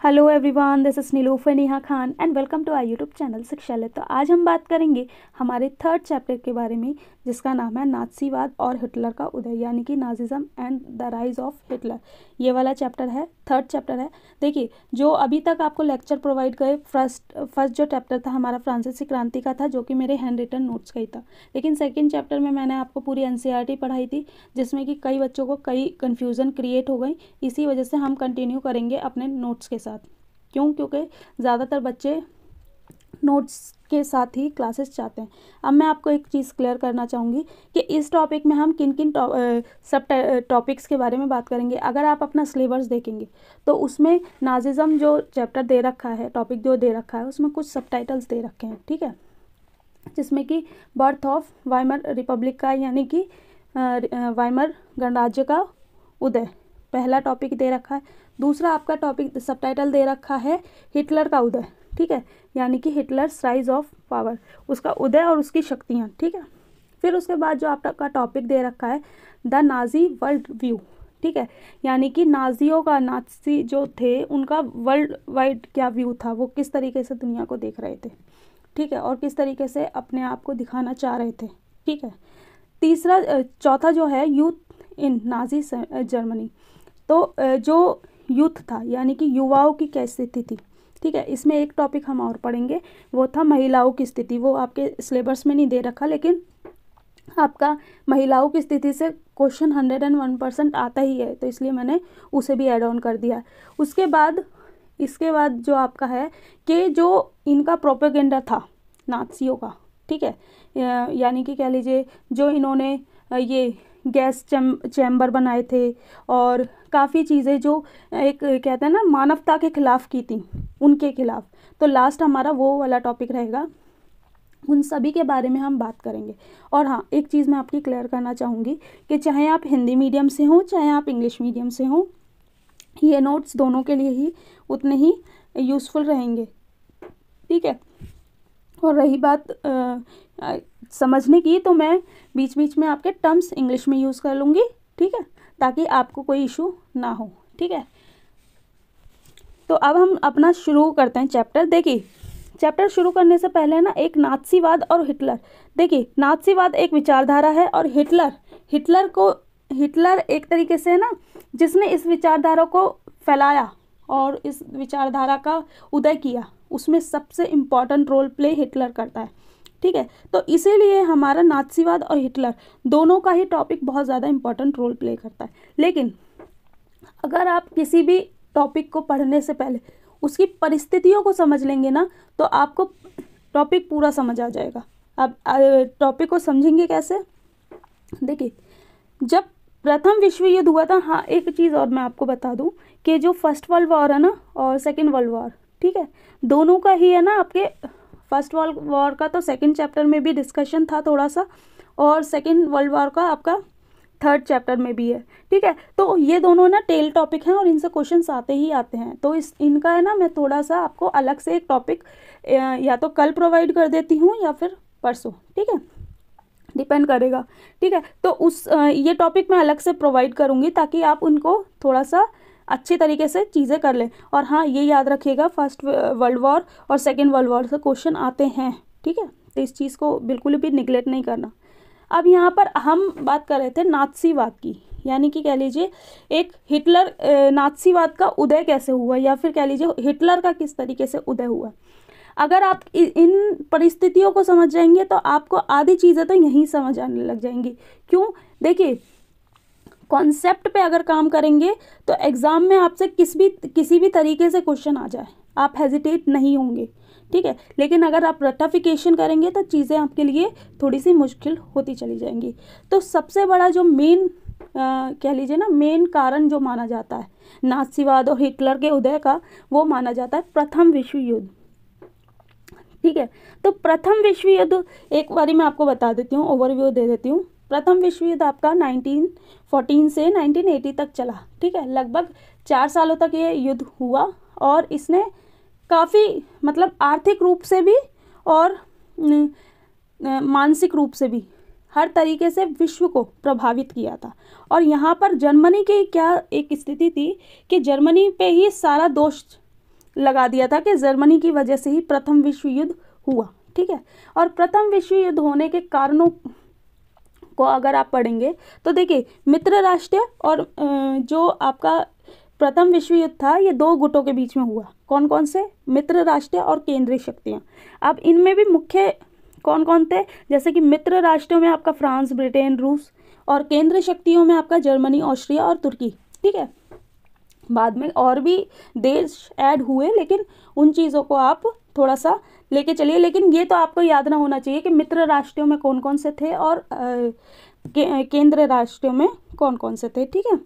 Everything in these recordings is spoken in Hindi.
Hello everyone this is Nilufar Neha Khan and welcome to I YouTube channel Shikshalaya तो आज हम बात करेंगे हमारे थर्ड चैप्टर के बारे में, जिसका नाम है नाथसीवाद और हिटलर का उदय, यानी कि Nazism and the rise of Hitler ये वाला चैप्टर है थर्ड चैप्टर है। देखिए, जो अभी तक आपको लेक्चर प्रोवाइड करे फ़र्स्ट फ़र्स्ट जो चैप्टर था हमारा फ्रांसीसी क्रांति का था, जो कि मेरे हैंड रिटन नोट्स का ही था। लेकिन सेकेंड चैप्टर में मैंने आपको पूरी एन e पढ़ाई थी, जिसमें कि कई बच्चों को कई कन्फ्यूज़न क्रिएट हो गई। इसी वजह से हम कंटिन्यू करेंगे अपने नोट्स के साथ। क्यों? क्योंकि ज़्यादातर बच्चे नोट्स के साथ ही क्लासेस चाहते हैं। अब मैं आपको एक चीज़ क्लियर करना चाहूँगी कि इस टॉपिक में हम किन किन सब टॉपिक्स के बारे में बात करेंगे। अगर आप अपना सिलेबस देखेंगे तो उसमें नाजिज़म जो चैप्टर दे रखा है टॉपिक जो दे रखा है, उसमें कुछ सब दे रखे हैं, ठीक है? जिसमें कि बर्थ ऑफ़ वाइमर रिपब्लिक का, यानी कि वाइमर गणराज्य का उदय, पहला टॉपिक दे रखा है। दूसरा आपका टॉपिक सब दे रखा है हिटलर का उदय, ठीक है? यानी कि हिटलर राइज ऑफ़ पावर उसका उदय और उसकी शक्तियाँ, ठीक है? फिर उसके बाद जो आपका टॉपिक दे रखा है द नाजी वर्ल्ड व्यू ठीक है? यानी कि नाजियों का नाजी जो थे, उनका वर्ल्ड वाइड क्या व्यू था? वो किस तरीके से दुनिया को देख रहे थे? ठीक है? और किस तरीके से अपने आप को दिखाना चाह रहे थे? ठीक है? तीसरा चौथा जो है यूथ इन नाजी जर्मनी तो जो यूथ था, यानी कि युवाओं की क्या स्थिति थी? ठीक है, इसमें एक टॉपिक हम और पढ़ेंगे। वो था महिलाओं की स्थिति। वो आपके सिलेबस में नहीं दे रखा, लेकिन आपका महिलाओं की स्थिति से question hundred and one percent आता ही है तो इसलिए मैंने उसे भी ऐड ऑन कर दिया। उसके बाद, इसके बाद जो आपका है कि जो इनका प्रोपेगेंडा था नाथसियों का, ठीक है यानी कि कह लीजिए, जो इन्होंने ये गैस चैम चैम्बर बनाए थे, और काफ़ी चीज़ें जो एक कहते हैं ना मानवता के खिलाफ की थी उनके खिलाफ। तो लास्ट हमारा वो वाला टॉपिक रहेगा। उन सभी के बारे में हम बात करेंगे। और हाँ एक चीज़ मैं आपकी क्लियर करना चाहूँगी कि चाहे आप हिंदी मीडियम से हों चाहे आप इंग्लिश मीडियम से हों ये नोट्स दोनों के लिए ही उतने ही यूज़फुल रहेंगे। ठीक है? और रही बात आ, आ, समझने की तो मैं बीच बीच में आपके टर्म्स इंग्लिश में यूज़ कर लूँगी। ठीक है? ताकि आपको कोई इशू ना हो, ठीक है? तो अब हम अपना शुरू करते हैं चैप्टर। देखिए, चैप्टर शुरू करने से पहले ना एक नाथसीवाद और हिटलर। देखिए नाथसीवाद एक विचारधारा है और हिटलर हिटलर को, हिटलर एक तरीके से ना, जिसने इस विचारधारा को फैलाया और इस विचारधारा का उदय किया, उसमें सबसे इंपॉर्टेंट रोल प्ले हिटलर करता है। ठीक है? तो इसीलिए हमारा नाथसीवाद और हिटलर दोनों का ही टॉपिक बहुत ज़्यादा इंपॉर्टेंट रोल प्ले करता है। लेकिन अगर आप किसी भी टॉपिक को पढ़ने से पहले उसकी परिस्थितियों को समझ लेंगे ना तो आपको टॉपिक पूरा समझ आ जाएगा। आप टॉपिक को समझेंगे कैसे? देखिए, जब प्रथम विश्व युद्ध हुआ था हाँ एक चीज़ और मैं आपको बता दूँ कि जो फ़र्स्ट वर्ल्ड वॉर है ना, और सेकेंड वर्ल्ड वॉर ठीक है? दोनों का ही है ना आपके फ़र्स्ट वर्ल्ड वॉर का तो सेकेंड चैप्टर में भी डिस्कशन था थोड़ा सा और सेकेंड वर्ल्ड वॉर का आपका थर्ड चैप्टर में भी है, ठीक है? तो ये दोनों ना टेल टॉपिक हैं और इनसे क्वेश्चन आते ही आते हैं तो इस, इनका है ना मैं थोड़ा सा आपको अलग से एक टॉपिक या तो कल प्रोवाइड कर देती हूँ या फिर परसों, ठीक है? डिपेंड करेगा, ठीक है? तो उस ये टॉपिक मैं अलग से प्रोवाइड करूँगी ताकि आप उनको थोड़ा सा अच्छी तरीके से चीज़ें कर लें। और हाँ ये याद रखिएगा, फ़र्स्ट वर्ल्ड वॉर और सेकेंड वर्ल्ड वॉर से क्वेश्चन आते हैं, ठीक है? तो इस चीज़ को बिल्कुल भी निगलेक्ट नहीं करना। अब यहाँ पर हम बात कर रहे थे नाथसीवाद की। यानी कि कह लीजिए, एक हिटलर नाथसीवाद का उदय कैसे हुआ या फिर कह लीजिए, हिटलर का किस तरीके से उदय हुआ? अगर आप इन परिस्थितियों को समझ जाएँगे तो आपको आधी चीज़ें तो यहीं समझ आने लग जाएँगी। क्यों? देखिए कॉन्सेप्ट पे अगर काम करेंगे तो एग्ज़ाम में आपसे किस भी, किसी भी तरीके से क्वेश्चन आ जाए। आप हेजिटेट नहीं होंगे, ठीक है? लेकिन अगर आप रटाफिकेशन करेंगे तो चीज़ें आपके लिए थोड़ी सी मुश्किल होती चली जाएँगी। तो सबसे बड़ा जो मेन कह लीजिए ना मेन कारण जो माना जाता है नाथसीवाद और हिटलर के उदय का, वो माना जाता है प्रथम विश्व युद्ध ठीक है? तो प्रथम विश्व युद्ध एक बारी मैं आपको बता देती हूँ ओवरव्यू दे देती हूँ। प्रथम विश्व युद्ध आपका 1914 से 1980 तक चला, ठीक है? लगभग चार सालों तक ये युद्ध हुआ और इसने काफ़ी मतलब आर्थिक रूप से भी और मानसिक रूप से भी हर तरीके से विश्व को प्रभावित किया था। और यहाँ पर जर्मनी की क्या एक स्थिति थी कि जर्मनी पे ही सारा दोष लगा दिया था कि जर्मनी की वजह से ही प्रथम विश्व युद्ध हुआ, ठीक है? और प्रथम विश्व युद्ध होने के कारणों को अगर आप पढ़ेंगे तो देखिए, मित्र राष्ट्र और जो आपका प्रथम विश्व युद्ध था, ये दो गुटों के बीच में हुआ। कौन कौन से? मित्र राष्ट्र और केंद्रीय शक्तियाँ। अब इनमें भी मुख्य कौन कौन थे? जैसे कि मित्र राष्ट्रों में आपका फ्रांस, ब्रिटेन, रूस और केंद्रीय शक्तियों में आपका जर्मनी, ऑस्ट्रिया और तुर्की। ठीक है? बाद में और भी देश ऐड हुए लेकिन उन चीज़ों को आप थोड़ा सा लेके चलिए। लेकिन ये तो आपको याद ना होना चाहिए कि मित्र राष्ट्रों में कौन कौन से थे और के, केंद्र राष्ट्रों में कौन कौन से थे ठीक है?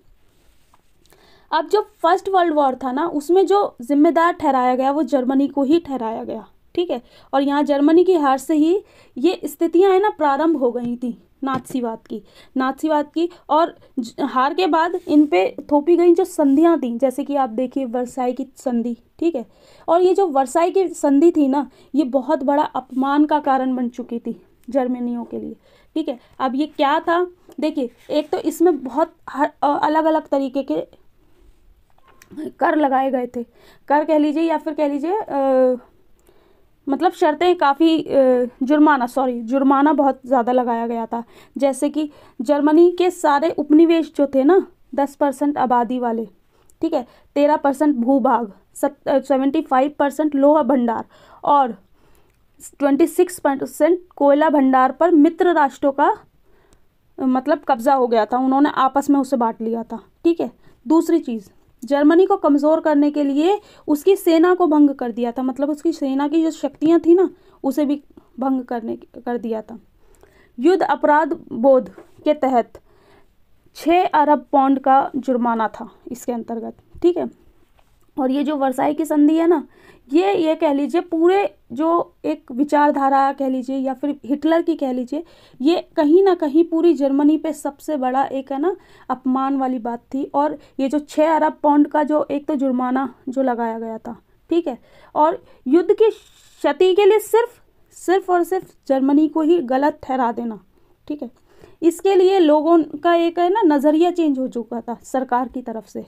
अब जो फ़र्स्ट वर्ल्ड वॉर था ना उसमें जो जिम्मेदार ठहराया गया वो जर्मनी को ही ठहराया गया ठीक है? और यहाँ जर्मनी की हार से ही ये स्थितियाँ है ना प्रारंभ हो गई थी। नाथसीवाद की नाथसीवाद की और हार के बाद इन पे थोपी गई जो संधियाँ थी, जैसे कि आप देखिए वर्साई की संधि, ठीक है? और ये जो वर्साई की संधि थी ना, ये बहुत बड़ा अपमान का कारण बन चुकी थी जर्मनियों के लिए, ठीक है? अब ये क्या था? देखिए, एक तो इसमें बहुत हर अलग अलग तरीके के कर लगाए गए थे। कर कह लीजिए या फिर कह लीजिए मतलब शर्तें काफ़ी जुर्माना सॉरी जुर्माना बहुत ज़्यादा लगाया गया था। जैसे कि जर्मनी के सारे उपनिवेश जो थे ना, दस परसेंट आबादी वाले, ठीक है, तेरह परसेंट भूभाग सेवेंटी फाइव परसेंट लोहा भंडार और ट्वेंटी सिक्स परसेंट कोयला भंडार पर मित्र राष्ट्रों का मतलब कब्जा हो गया था। उन्होंने आपस में उसे बांट लिया था, ठीक है। दूसरी चीज़ जर्मनी को कमज़ोर करने के लिए उसकी सेना को भंग कर दिया था। मतलब उसकी सेना की जो शक्तियाँ थी ना, उसे भी भंग करने कर दिया था। युद्ध अपराध बोध के तहत छः अरब पौंड का जुर्माना था इसके अंतर्गत, ठीक है? और ये जो वर्साई की संधि है ना, ये ये कह लीजिए पूरे जो एक विचारधारा कह लीजिए या फिर हिटलर की कह लीजिए, ये कहीं ना कहीं पूरी जर्मनी पे सबसे बड़ा एक है ना, अपमान वाली बात थी। और ये जो छः अरब पाउंड का जो एक तो जुर्माना जो लगाया गया था, ठीक है? और युद्ध की क्षति के लिए सिर्फ़ सिर्फ़ और सिर्फ़ जर्मनी को ही गलत ठहरा देना, ठीक है? इसके लिए लोगों का एक है ना, नज़रिया चेंज हो चुका था सरकार की तरफ़ से।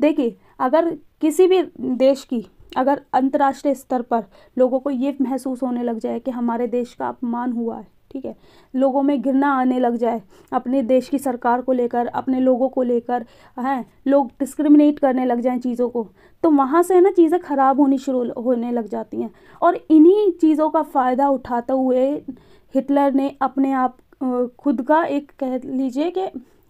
देखिए, अगर किसी भी देश की अगर अंतर्राष्ट्रीय स्तर पर लोगों को ये महसूस होने लग जाए कि हमारे देश का अपमान हुआ है, ठीक है? लोगों में घृणा आने लग जाए, अपने देश की सरकार को लेकर, अपने लोगों को लेकर, हैं? लोग डिस्क्रिमिनेट करने लग जाएँ चीज़ों को तो वहाँ से ना चीज़ें ख़राब होनी शुरू होने लग जाती हैं। और इन्हीं चीज़ों का फ़ायदा उठाते हुए हिटलर ने अपने आप खुद का एक कह लीजिए कि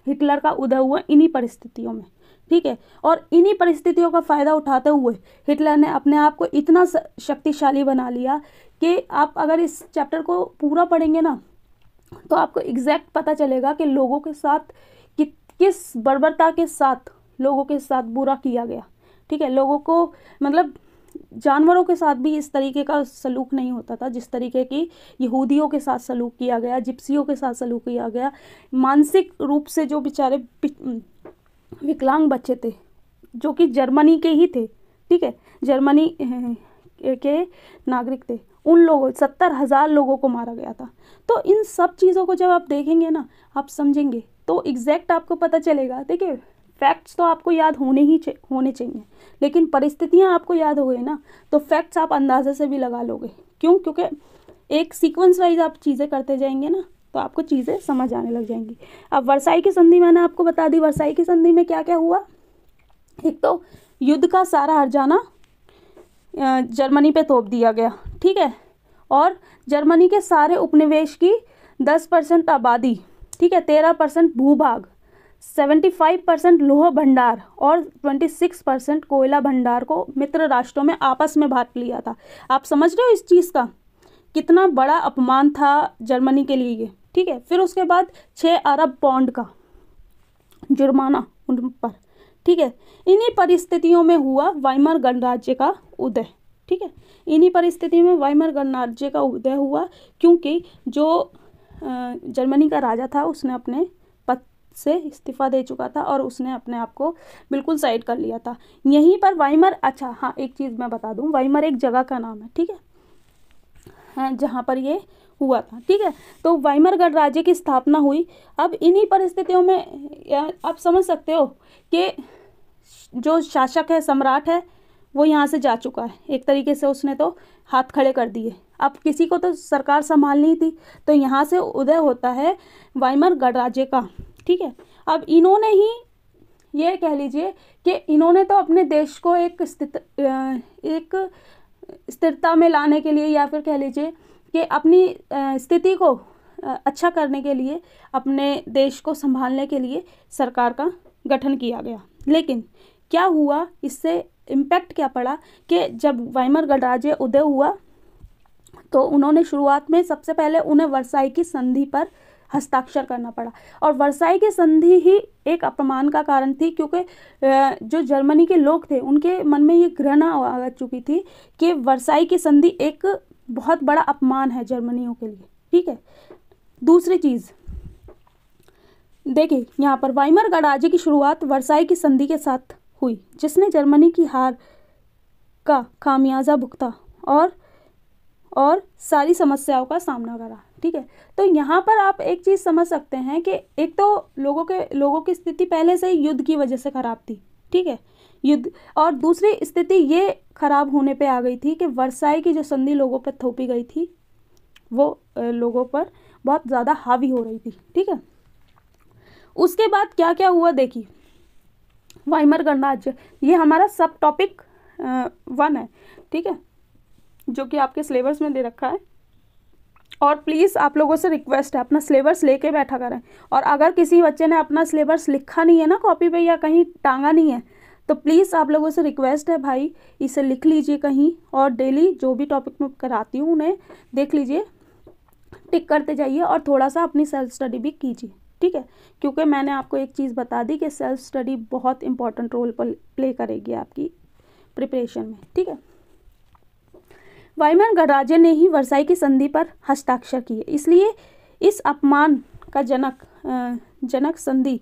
हिटलर का उदय हुआ इन्हीं परिस्थितियों में। ठीक है? और इन्हीं परिस्थितियों का फ़ायदा उठाते हुए हिटलर ने अपने आप को इतना शक्तिशाली बना लिया कि आप अगर इस चैप्टर को पूरा पढ़ेंगे ना तो आपको एग्जैक्ट पता चलेगा कि लोगों के साथ कि, किस बर्बरता के साथ लोगों के साथ बुरा किया गया। ठीक है? लोगों को मतलब जानवरों के साथ भी इस तरीके का सलूक नहीं होता था, जिस तरीके की यहूदियों के साथ सलूक किया गया, जिप्सियों के साथ सलूक किया गया। मानसिक रूप से जो बेचारे विकलांग बच्चे थे, जो कि जर्मनी के ही थे, ठीक है? जर्मनी के नागरिक थे। उन लोगों, सत्तर हज़ार लोगों को मारा गया था। तो इन सब चीज़ों को जब आप देखेंगे ना, आप समझेंगे तो एग्जैक्ट आपको पता चलेगा। देखिए फैक्ट्स तो आपको याद होने ही होने चाहिए। लेकिन परिस्थितियाँ आपको याद हो गई ना तो फैक्ट्स आप अंदाजे से भी लगा लोगे। क्यों? क्योंकि एक सीक्वेंस वाइज आप चीज़ें करते जाएँगे ना तो आपको चीज़ें समझ आने लग जाएँगी। अब वर्साई की संधि मैंने आपको बता दी। वर्साई की संधि में क्या क्या हुआ? एक तो युद्ध का सारा हरजाना जर्मनी पे तोप दिया गया, ठीक है? और जर्मनी के सारे उपनिवेश की दस परसेंट आबादी, ठीक है? तेरह परसेंट भूभाग, सेवेंटी फाइव परसेंट लोह भंडार और ट्वेंटी सिक्स परसेंट कोयला भंडार को मित्र राष्ट्रों में आपस में बांट लिया था। आप समझ रहे हो इस चीज़ का? कितना बड़ा अपमान था जर्मनी के लिए ये। ठीक है? फिर उसके बाद छः अरब पौंड का, जुर्माना उन पर, ठीक है? इन्हीं परिस्थितियों में हुआ वाइमर गणराज्य का उदय, ठीक है? इन्हीं परिस्थितियों में वाइमर गणराज्य का उदय हुआ क्योंकि जो जर्मनी का राजा था, उसने अपने पद से इस्तीफा दे चुका था और उसने अपने आप को बिल्कुल साइड कर लिया था। यहीं पर वाइमर अच्छा हाँ एक चीज़ मैं बता दूँ, वाइमर एक जगह का नाम है, ठीक है, जहाँ पर ये हुआ था, ठीक है? तो वाइमरगढ़ राज्य की स्थापना हुई। अब इन्हीं परिस्थितियों में आप समझ सकते हो कि जो शासक है, सम्राट है, वो यहाँ से जा चुका है। एक तरीके से उसने तो हाथ खड़े कर दिए। अब किसी को तो सरकार संभालनी थी तो यहाँ से उदय होता है वाइमर गणराज्य का, ठीक है? अब इन्होंने ही ये कह लीजिए कि इन्होंने तो अपने देश को एक स्थित एक स्थिरता में लाने के लिए या फिर कह लीजिए कि अपनी स्थिति को अच्छा करने के लिए, अपने देश को संभालने के लिए सरकार का गठन किया गया। लेकिन क्या हुआ, इससे इम्पैक्ट क्या पड़ा कि जब वाइमर गणराज्य उदय हुआ तो उन्होंने शुरुआत में सबसे पहले उन्हें वर्साई की संधि पर हस्ताक्षर करना पड़ा। और वर्साई की संधि ही एक अपमान का कारण थी, क्योंकि जो जर्मनी के लोग थे, उनके मन में ये घृणा आ चुकी थी कि वर्साई की संधि एक बहुत बड़ा अपमान है जर्मनियों के लिए, ठीक है? दूसरी चीज़, देखिए, यहाँ पर वाइमर गणराज्य की शुरुआत वर्साई की संधि के साथ हुई, जिसने जर्मनी की हार का खामियाजा भुगता और और सारी समस्याओं का सामना करा, ठीक है? तो यहाँ पर आप एक चीज़ समझ सकते हैं कि एक तो लोगों के, लोगों की स्थिति पहले से ही युद्ध की वजह से ख़राब थी, ठीक है? युद्ध। और दूसरी स्थिति ये खराब होने पे आ गई थी कि वर्षाई की जो संधि लोगों पर थोपी गई थी, वो लोगों पर बहुत ज़्यादा हावी हो रही थी, ठीक है? उसके बाद क्या क्या हुआ देखिए वाइमर गणराज्य, ये हमारा सब टॉपिक वन है, ठीक है? जो कि आपके सिलेबस में दे रखा है। और प्लीज़ आप लोगों से रिक्वेस्ट है, अपना सिलेबस लेके बैठा करें। और अगर किसी बच्चे ने अपना सिलेबस लिखा नहीं है ना कॉपी पे या कहीं टांगा नहीं है तो प्लीज़ आप लोगों से रिक्वेस्ट है भाई, इसे लिख लीजिए कहीं और डेली जो भी टॉपिक मैं कराती हूँ उन्हें देख लीजिए टिक करते जाइए और थोड़ा सा अपनी सेल्फ स्टडी भी कीजिए, ठीक है? क्योंकि मैंने आपको एक चीज़ बता दी कि सेल्फ स्टडी बहुत इंपॉर्टेंट रोल पर प्ले करेगी आपकी प्रिपरेशन में, ठीक है? वायुमन गणराज्य ने ही वर्साई की संधि पर हस्ताक्षर किए, इसलिए इस अपमान का जनक जनक संधि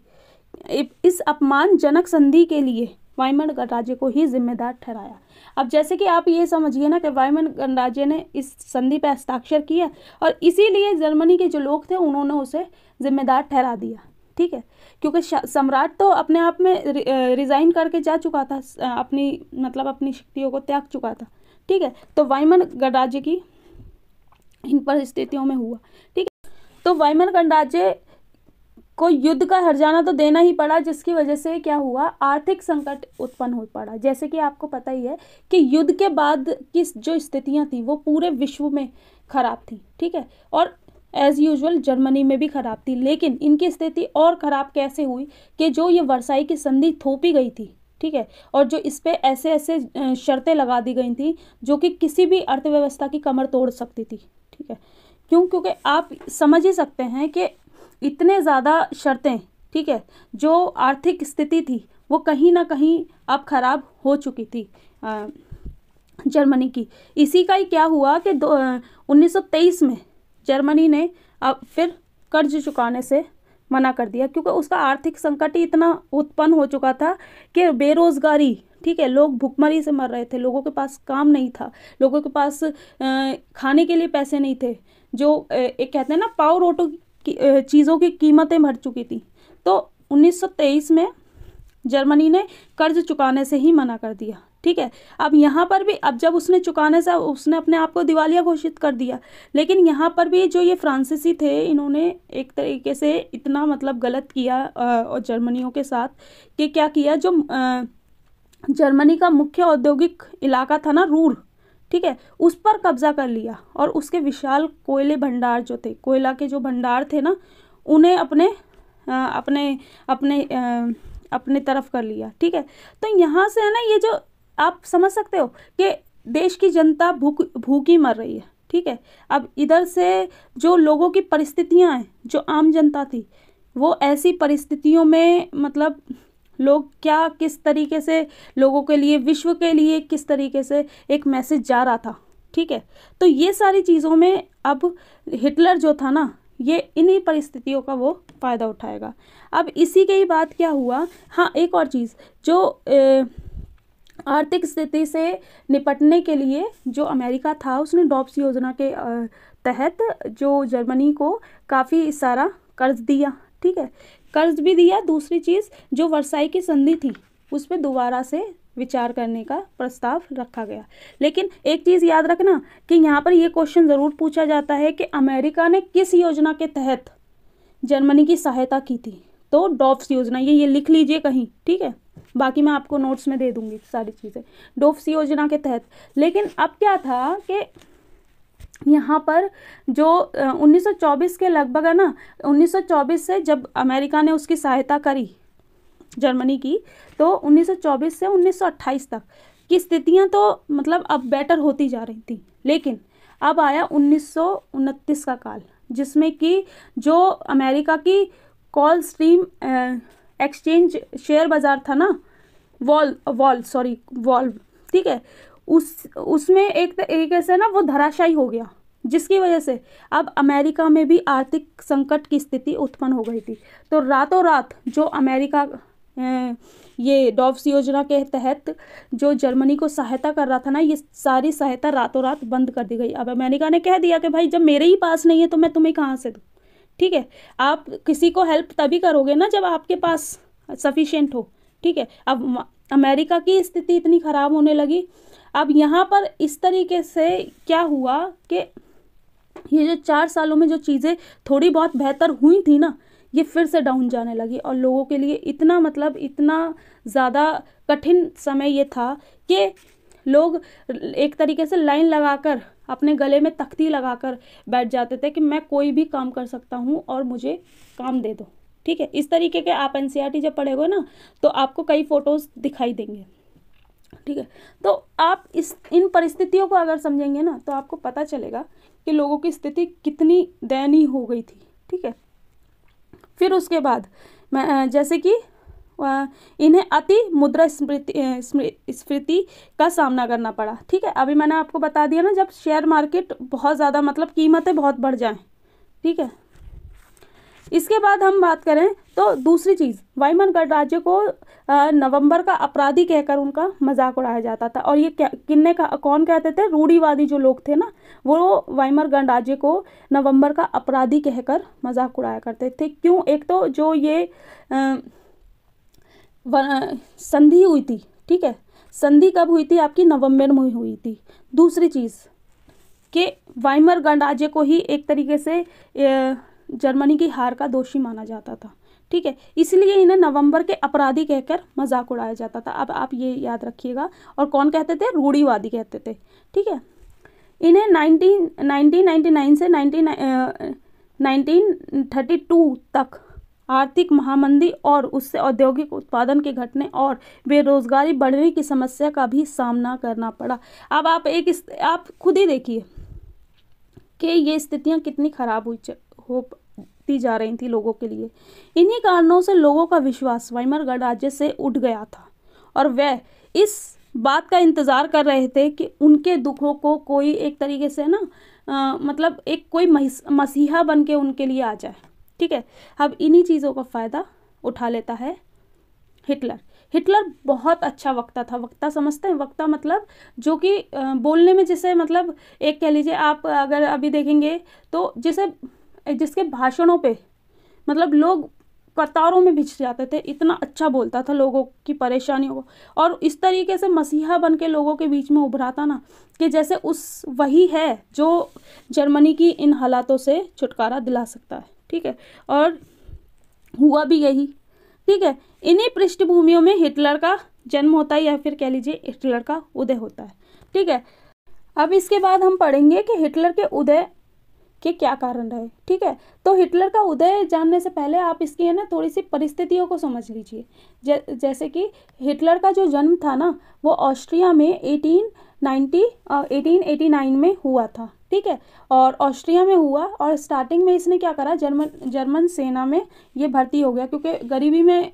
इस अपमानजनक संधि के लिए वायुमन गणराज्य को ही जिम्मेदार ठहराया। अब जैसे कि आप ये समझिए ना कि वायुमन गणराज्य ने इस संधि पर हस्ताक्षर किया और इसीलिए जर्मनी के जो लोग थे, उन्होंने उसे जिम्मेदार ठहरा दिया। ठीक है? क्योंकि सम्राट तो अपने आप में रिज़ाइन करके जा चुका था अपनी मतलब अपनी शक्तियों को त्याग चुका था। ठीक है? तो वायुमन गणराज्य की इन परिस्थितियों में हुआ। ठीक है? तो वायुमन गणराज्य को युद्ध का हरजाना तो देना ही पड़ा, जिसकी वजह से क्या हुआ? आर्थिक संकट उत्पन्न हो पड़ा। जैसे कि आपको पता ही है कि युद्ध के बाद की जो स्थितियाँ थी, वो पूरे विश्व में खराब थी, ठीक है? और एज़ यूजल जर्मनी में भी ख़राब थी, लेकिन इनकी स्थिति और ख़राब कैसे हुई कि जो ये वर्साई की संधि थोपी गई थी, ठीक है? और जो इस पर ऐसे ऐसे शर्तें लगा दी गई थी, जो कि किसी भी अर्थव्यवस्था की कमर तोड़ सकती थी, ठीक है? क्यों? क्योंकि आप समझ ही सकते हैं कि इतने ज़्यादा शर्तें, ठीक है, जो आर्थिक स्थिति थी, वो कहीं ना कहीं अब ख़राब हो चुकी थी जर्मनी की। इसी का ही क्या हुआ कि दो उन्नीस में जर्मनी ने अब फिर कर्ज चुकाने से मना कर दिया, क्योंकि उसका आर्थिक संकट ही इतना उत्पन्न हो चुका था कि बेरोज़गारी, ठीक है, लोग भुखमरी से मर रहे थे, लोगों के पास काम नहीं था, लोगों के पास खाने के लिए पैसे नहीं थे, जो एक कहते हैं ना, पाव रोटो चीज़ों की कीमतें भर चुकी थी। तो 1923 में जर्मनी ने कर्ज चुकाने से ही मना कर दिया, ठीक है? अब यहाँ पर भी, अब जब उसने चुकाने से, उसने अपने आप को दिवालिया घोषित कर दिया। लेकिन यहाँ पर भी जो ये फ्रांसीसी थे, इन्होंने एक तरीके से इतना मतलब गलत किया और जर्मनियों के साथ कि क्या किया? जो जर्मनी का मुख्य औद्योगिक इलाका था ना, रूर ठीक है? उस पर कब्जा कर लिया और उसके विशाल कोयले भंडार जो थे कोयला के जो भंडार थे ना उन्हें अपने आ, अपने अपने आ, अपने तरफ़ कर लिया ठीक है? तो यहाँ से है ना ये जो आप समझ सकते हो कि देश की जनता भूख भूखी मर रही है ठीक है? अब इधर से जो लोगों की परिस्थितियाँ हैं जो आम जनता थी वो ऐसी परिस्थितियों में मतलब लोग क्या किस तरीके से लोगों के लिए विश्व के लिए किस तरीके से एक मैसेज जा रहा था? ठीक है? तो ये सारी चीज़ों में अब हिटलर जो था ना ये इन्हीं परिस्थितियों का वो फ़ायदा उठाएगा। अब इसी के ही बात क्या हुआ? हाँ एक और चीज़ जो ए, आर्थिक स्थिति से निपटने के लिए जो अमेरिका था उसने डॉप्स योजना के तहत जो जर्मनी को काफ़ी सारा कर्ज दिया। ठीक है? कर्ज भी दिया, दूसरी चीज़ जो वर्साई की संधि थी, उस पर दोबारा से विचार करने का प्रस्ताव रखा गया। लेकिन एक चीज़ याद रखना कि यहाँ पर यह क्वेश्चन ज़रूर पूछा जाता है कि अमेरिका ने किस योजना के तहत जर्मनी की सहायता की थी। तो डॉफ्स योजना, ये ये लिख लीजिए कहीं, ठीक है? बाकी मैं आपको नोट्स में दे दूँगी सारी चीज़ें। डोफ्स योजना के तहत। लेकिन अब क्या था कि यहाँ पर जो 1924 के लगभग है ना 1924 से जब अमेरिका ने उसकी सहायता करी जर्मनी की तो 1924 से 1928 तक की स्थितियाँ तो मतलब अब बेटर होती जा रही थी। लेकिन अब आया उन्नीस सौ उनतीस का काल, जिसमें कि जो अमेरिका की कॉल स्ट्रीम एक्सचेंज शेयर बाज़ार था ना, वॉल वॉल, सॉरी, वॉल्व, ठीक है उस, उसमें एक तरीके से ना वो धराशायी हो गया, जिसकी वजह से अब अमेरिका में भी आर्थिक संकट की स्थिति उत्पन्न हो गई थी। तो रातों रात जो अमेरिका ये डॉव्स योजना के तहत जो जर्मनी को सहायता कर रहा था ना, ये सारी सहायता रातों रात बंद कर दी गई। अब अमेरिका ने कह दिया कि भाई, जब मेरे ही पास नहीं है तो मैं तुम्हें कहाँ से दूँ? ठीक है, आप किसी को हेल्प तभी करोगे ना जब आपके पास सफिशेंट हो। ठीक है, अब अमेरिका की स्थिति इतनी ख़राब होने लगी अब यहाँ पर इस तरीके से क्या हुआ कि ये जो चार सालों में जो चीज़ें थोड़ी बहुत बेहतर हुई थी ना, ये फिर से डाउन जाने लगी और लोगों के लिए इतना मतलब इतना ज़्यादा कठिन समय ये था कि लोग एक तरीके से लाइन लगाकर, अपने गले में तख्ती लगाकर बैठ जाते थे कि मैं कोई भी काम कर सकता हूँ और मुझे काम दे दो। ठीक है? इस तरीके के आप एन जब पढ़ेगो ना तो आपको कई फ़ोटोज़ दिखाई देंगे। ठीक है? तो आप इस, इन परिस्थितियों को अगर समझेंगे ना तो आपको पता चलेगा कि लोगों की स्थिति कितनी दयनीय हो गई थी, ठीक है? फिर उसके बाद, मैं जैसे कि इन्हें अति मुद्रा स्मृति स्मृति का सामना करना पड़ा, ठीक है? अभी मैंने आपको बता दिया ना, जब शेयर मार्केट बहुत ज़्यादा मतलब कीमतें बहुत बढ़ जाएँ, ठीक है? इसके बाद हम बात करें तो दूसरी चीज़ वायुमन गणराज्य को नवंबर का अपराधी कहकर उनका मज़ाक उड़ाया जाता था। और ये किन्ने का, कौन कहते थे? रूढ़ीवादी जो लोग थे ना, वो वाइमर गणराज्य को नवंबर का अपराधी कहकर मज़ाक उड़ाया करते थे। क्यों? एक तो जो ये संधि हुई थी, ठीक है? संधि कब हुई थी? आपकी नवंबर में हुई थी। दूसरी चीज़, कि वाइमर गणराज्य को ही एक तरीके से जर्मनी की हार का दोषी माना जाता था। ठीक है? इसलिए इन्हें नवंबर के अपराधी कहकर मज़ाक उड़ाया जाता था। अब आप ये याद रखिएगा। और कौन कहते थे? रूढ़ीवादी कहते थे। ठीक है? इन्हें नाइनटीन नाइनटीन नाइन्टी नाइन से नाइनटीन नाइनटीन थर्टी टू तक आर्थिक महामंदी और उससे औद्योगिक उत्पादन के घटने और बेरोजगारी बढ़ने की समस्या का भी सामना करना पड़ा। अब आप एक आप खुद ही देखिए कि ये स्थितियाँ कितनी खराब हुई होती जा रही थी लोगों के लिए। इन्हीं कारणों से लोगों का विश्वास वाइमर गणराज्य से उठ गया था और वह इस बात का इंतज़ार कर रहे थे कि उनके दुखों को कोई एक तरीके से ना आ, मतलब एक कोई मसीहा बन के उनके लिए आ जाए। ठीक है? अब इन्हीं चीज़ों का फ़ायदा उठा लेता है हिटलर। हिटलर बहुत अच्छा वक्ता था। वक्ता समझते हैं? वक्ता मतलब जो कि बोलने में जिसे मतलब एक कह लीजिए आप अगर अभी देखेंगे तो जिसे जिसके भाषणों पे मतलब लोग कतारों में भिज जाते थे, इतना अच्छा बोलता था लोगों की परेशानियों को। और इस तरीके से मसीहा बन के लोगों के बीच में उभरा था ना, कि जैसे उस वही है जो जर्मनी की इन हालातों से छुटकारा दिला सकता है, ठीक है? और हुआ भी यही, ठीक है? इन्हीं पृष्ठभूमियों में हिटलर का जन्म होता है या फिर कह लीजिए हिटलर का उदय होता है, ठीक है? अब इसके बाद हम पढ़ेंगे कि हिटलर के उदय के क्या कारण रहे ठीक है? तो हिटलर का उदय जानने से पहले आप इसकी है ना थोड़ी सी परिस्थितियों को समझ लीजिए। जै, जैसे कि हिटलर का जो जन्म था ना वो ऑस्ट्रिया में eighteen ninety eighteen eighty nine में हुआ था ठीक है? और ऑस्ट्रिया में हुआ और स्टार्टिंग में इसने क्या करा जर्मन जर्मन सेना में ये भर्ती हो गया क्योंकि गरीबी में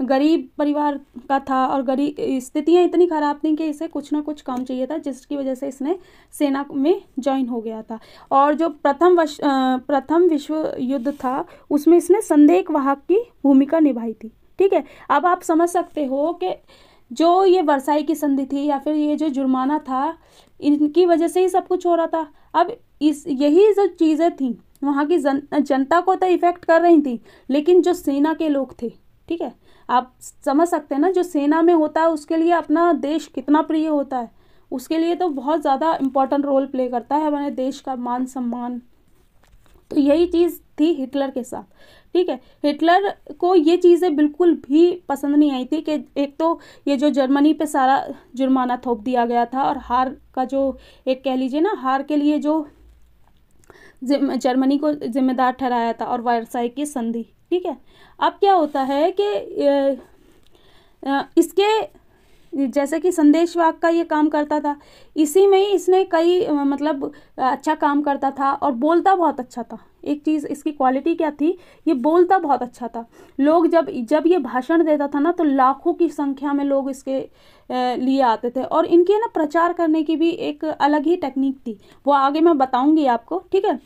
गरीब परिवार का था और गरीब स्थितियाँ इतनी ख़राब थी कि इसे कुछ ना कुछ काम चाहिए था जिसकी वजह से इसने सेना में ज्वाइन हो गया था। और जो प्रथम वश प्रथम विश्व युद्ध था उसमें इसने संदेह वाहक की भूमिका निभाई थी। ठीक है? अब आप समझ सकते हो कि जो ये वर्साई की संधि थी या फिर ये जो जुर्माना था इनकी वजह से ही सब कुछ हो रहा था। अब इस यही जो चीज़ें थी वहाँ की जन, जनता को तो इफ़ेक्ट कर रही थी लेकिन जो सेना के लोग थे ठीक है? आप समझ सकते हैं ना, जो सेना में होता है, उसके लिए अपना देश कितना प्रिय होता है। उसके लिए तो बहुत ज़्यादा इम्पोर्टेंट रोल प्ले करता है हमारे देश का मान सम्मान। तो यही चीज़ थी हिटलर के साथ। ठीक है, हिटलर को ये चीज़ें बिल्कुल भी पसंद नहीं आई थी कि एक तो ये जो जर्मनी पे सारा जुर्माना थोप दिया गया था और हार का जो एक कह लीजिए ना, हार के लिए जो जर्मनी को जिम्मेदार ठहराया था और वायरसाई की संधि। ठीक है? अब क्या होता है कि इसके, जैसे कि संदेश वाक का ये काम करता था, इसी में ही इसने कई मतलब अच्छा काम करता था और बोलता बहुत अच्छा था। एक चीज़, इसकी क्वालिटी क्या थी? ये बोलता बहुत अच्छा था। लोग जब जब ये भाषण देता था ना तो लाखों की संख्या में लोग इसके लिए आते थे। और इनके ना प्रचार करने की भी एक अलग ही टेक्निक थी। वो आगे मैं बताऊँगी आपको, ठीक है?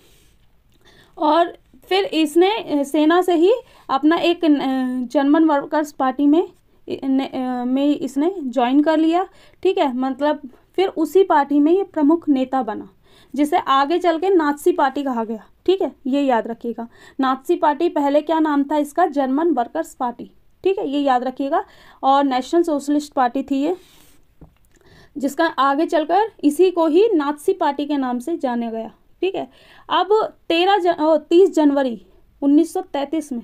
और फिर इसने सेना से ही अपना एक जर्मन वर्कर्स पार्टी में में इसने ज्वाइन कर लिया। ठीक है? मतलब फिर उसी पार्टी में ये प्रमुख नेता बना, जिसे आगे चल के नाथसी पार्टी कहा गया। ठीक है? ये याद रखिएगा। नाथसी पार्टी पहले क्या नाम था इसका? German workers party. ठीक है? ये याद रखिएगा। और नेशनल सोशलिस्ट पार्टी थी ये, जिसका आगे चलकर इसी को ही नाथसी पार्टी के नाम से जाना गया। ठीक है? अब तेरह जन, तीस जनवरी 1933 में